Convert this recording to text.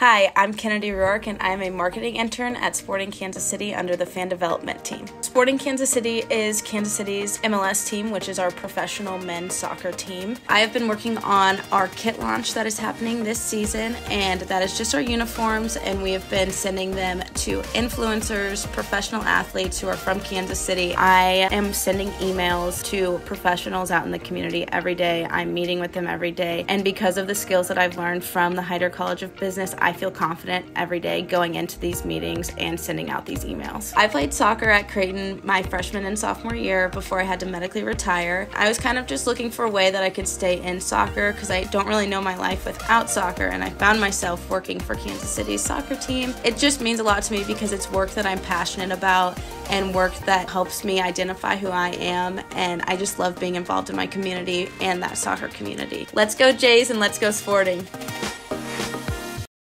Hi, I'm Kennedy Ruark, and I'm a marketing intern at Sporting Kansas City under the fan development team. Sporting Kansas City is Kansas City's MLS team, which is our professional men's soccer team. I have been working on our kit launch that is happening this season, and that is just our uniforms, and we have been sending them to influencers, professional athletes who are from Kansas City. I am sending emails to professionals out in the community every day. I'm meeting with them every day, and because of the skills that I've learned from the Heider College of Business, I feel confident every day going into these meetings and sending out these emails. I played soccer at Creighton my freshman and sophomore year before I had to medically retire. I was kind of just looking for a way that I could stay in soccer because I don't really know my life without soccer, and I found myself working for Kansas City's soccer team. It just means a lot to me because it's work that I'm passionate about and work that helps me identify who I am, and I just love being involved in my community and that soccer community. Let's go, Jays, and let's go sporting.